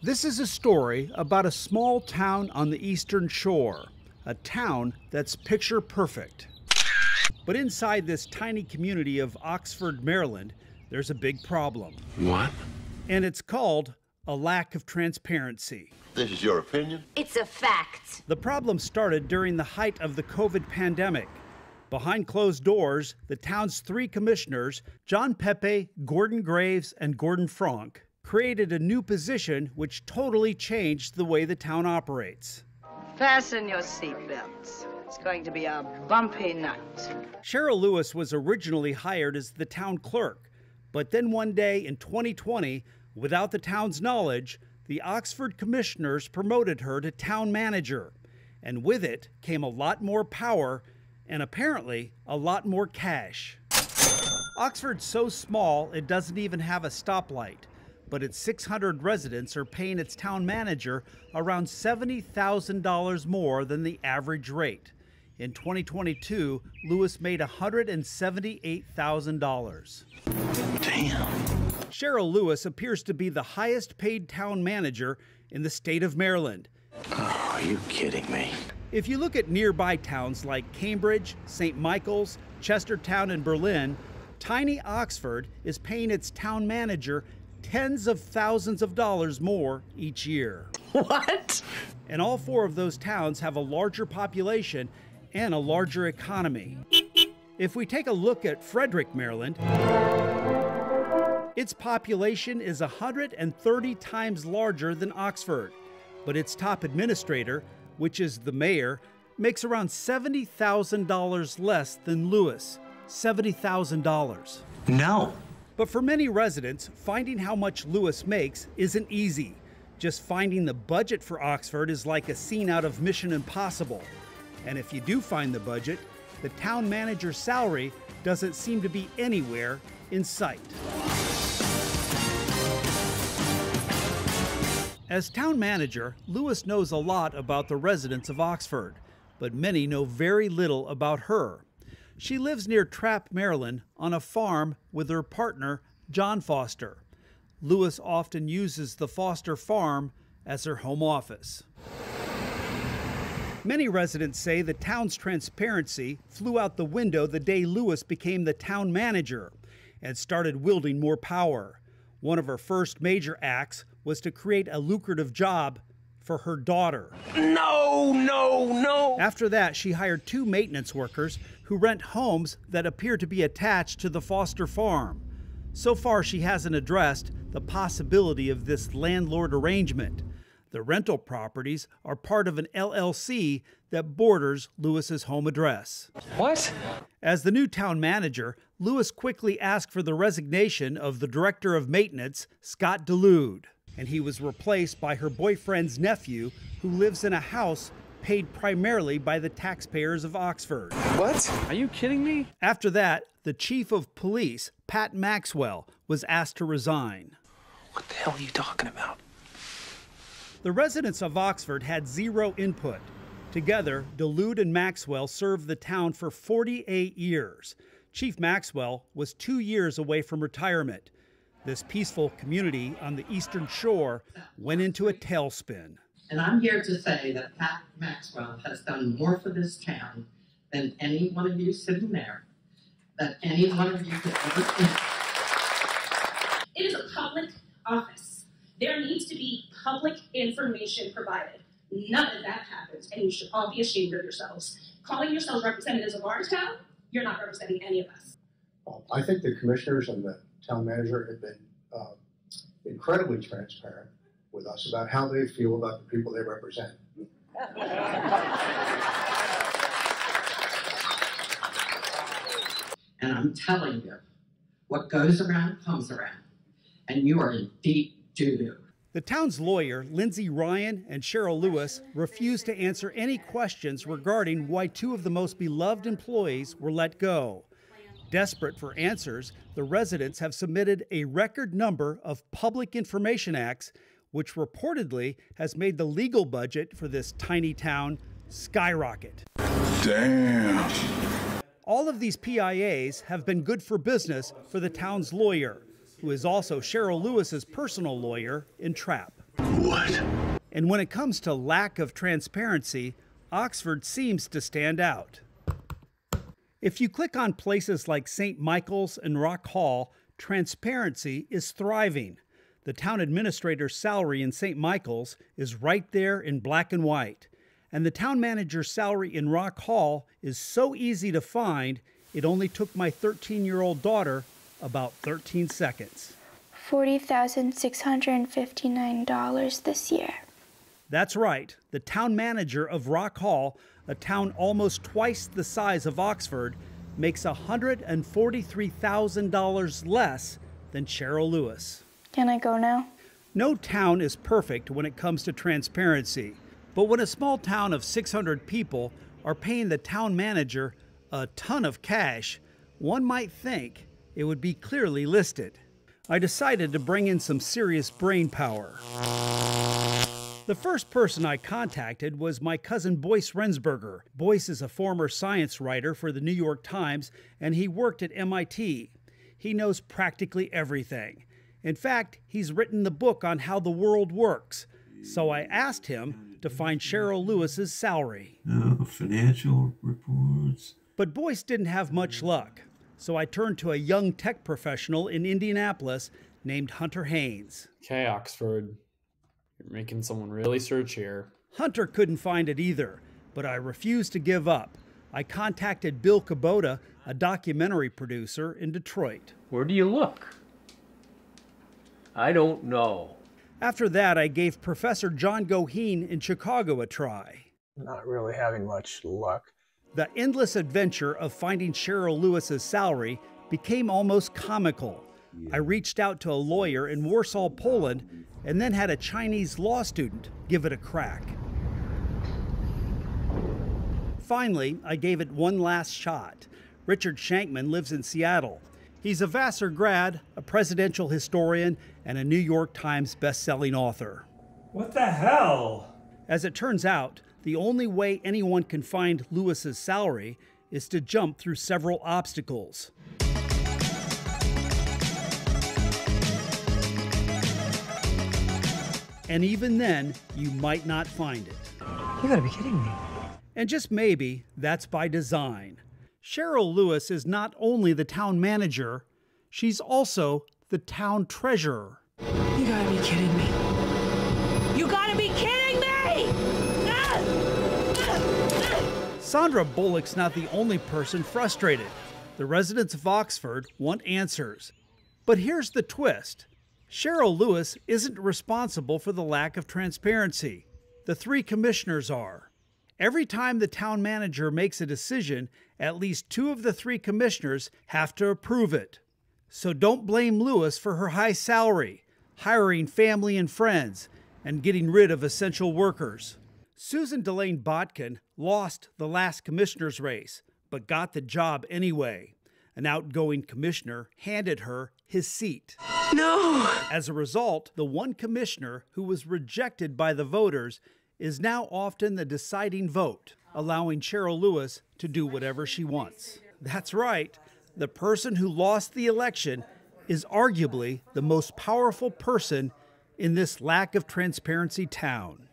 This is a story about a small town on the eastern shore, a town that's picture perfect. But inside this tiny community of Oxford, Maryland, there's a big problem. What? And it's called a lack of transparency. This is your opinion? It's a fact. The problem started during the height of the COVID pandemic. Behind closed doors, the town's three commissioners, John Pepe, Gordon Graves, and Gordon Frank, created a new position which totally changed the way the town operates. Fasten your seatbelts. It's going to be a bumpy night. Cheryl Lewis was originally hired as the town clerk, but then one day in 2020, without the town's knowledge, the Oxford commissioners promoted her to town manager. And with it came a lot more power and apparently a lot more cash. Oxford's so small it doesn't even have a stoplight, but its 600 residents are paying its town manager around $70,000 more than the average rate. In 2022, Lewis made $178,000. Damn. Cheryl Lewis appears to be the highest paid town manager in the state of Maryland. Oh, are you kidding me? If you look at nearby towns like Cambridge, St. Michael's, Chestertown, and Berlin, tiny Oxford is paying its town manager tens of thousands of dollars more each year. What? And all four of those towns have a larger population and a larger economy. If we take a look at Frederick, Maryland, its population is 130 times larger than Oxford, but its top administrator, which is the mayor, makes around $70,000 less than Lewis. $70,000. No. But for many residents, finding how much Lewis makes isn't easy. Just finding the budget for Oxford is like a scene out of Mission Impossible. And if you do find the budget, the town manager's salary doesn't seem to be anywhere in sight. As town manager, Lewis knows a lot about the residents of Oxford, but many know very little about her. She lives near Trappe, Maryland, on a farm with her partner, John Foster. Lewis often uses the Foster farm as her home office. Many residents say the town's transparency flew out the window the day Lewis became the town manager and started wielding more power. One of her first major acts was to create a lucrative job for her daughter. No, no, no. After that, she hired two maintenance workers who rent homes that appear to be attached to the Foster farm. So far, she hasn't addressed the possibility of this landlord arrangement. The rental properties are part of an LLC that borders Lewis's home address. What? As the new town manager, Lewis quickly asked for the resignation of the director of maintenance, Scott DeLude, and he was replaced by her boyfriend's nephew, who lives in a house paid primarily by the taxpayers of Oxford. What? Are you kidding me? After that, the chief of police, Pat Maxwell, was asked to resign. What the hell are you talking about? The residents of Oxford had zero input. Together, DeLude and Maxwell served the town for 48 years. Chief Maxwell was two years away from retirement. This peaceful community on the eastern shore went into a tailspin. And I'm here to say that Pat Maxwell has done more for this town than any one of you sitting there, that any one of you could ever think. It is a public office. There needs to be public information provided. None of that happens, and you should all be ashamed of yourselves. Calling yourselves representatives of our town, you're not representing any of us. Um, I think the commissioners and the town manager have been uh, incredibly transparent with us about how they feel about the people they represent. And I'm telling you, what goes around comes around. And you are in deep doo doo. The town's lawyer, Lindsay Ryan and Cheryl Lewis, refused to answer any questions regarding why two of the most beloved employees were let go. Desperate for answers, the residents have submitted a record number of public information acts, which reportedly has made the legal budget for this tiny town skyrocket. Damn. All of these PIAs have been good for business for the town's lawyer, who is also Cheryl Lewis's personal lawyer in Trappe. What? And when it comes to lack of transparency, Oxford seems to stand out. If you click on places like St. Michael's and Rock Hall, transparency is thriving. The town administrator's salary in St. Michael's is right there in black and white. And the town manager's salary in Rock Hall is so easy to find, it only took my 13 year old daughter about 13 seconds. $40,659 this year. That's right, the town manager of Rock Hall, a town almost twice the size of Oxford, makes $143,000 less than Cheryl Lewis. Can I go now? No town is perfect when it comes to transparency, but when a small town of 600 people are paying the town manager a ton of cash, one might think it would be clearly listed. I decided to bring in some serious brain power. The first person I contacted was my cousin Boyce Rensberger. Boyce is a former science writer for the New York Times, and he worked at MIT. He knows practically everything. In fact, he's written the book on how the world works. So I asked him to find Cheryl Lewis's salary. Uh, financial reports. But Boyce didn't have much luck. So I turned to a young tech professional in Indianapolis named Hunter Haynes. Okay, Oxford. You're making someone really search here. Hunter couldn't find it either, but I refused to give up. I contacted Bill Kubota, a documentary producer in Detroit. Where do you look? I don't know. After that, I gave Professor John Goheen in Chicago a try. Not really having much luck. The endless adventure of finding Cheryl Lewis's salary became almost comical. I reached out to a lawyer in Warsaw, Poland, and then had a Chinese law student give it a crack. Finally, I gave it one last shot. Richard Shenkman lives in Seattle. He's a Vassar grad, a presidential historian, and a New York Times best-selling author. What the hell? As it turns out, the only way anyone can find Lewis's salary is to jump through several obstacles. And even then, you might not find it. You gotta be kidding me. And just maybe that's by design. Cheryl Lewis is not only the town manager, she's also the town treasurer. You gotta be kidding me. You gotta be kidding me! Sandra Bullock's not the only person frustrated. The residents of Oxford want answers. But here's the twist Cheryl Lewis isn't responsible for the lack of transparency. The three commissioners are. Every time the town manager makes a decision, at least two of the three commissioners have to approve it. So don't blame Lewis for her high salary, hiring family and friends, and getting rid of essential workers. Susan Delane Botkin lost the last commissioner's race, but got the job anyway. An outgoing commissioner handed her his seat. No! As a result, the one commissioner who was rejected by the voters is now often the deciding vote, allowing Cheryl Lewis to do whatever she wants. That's right, the person who lost the election is arguably the most powerful person in this lack of transparency town.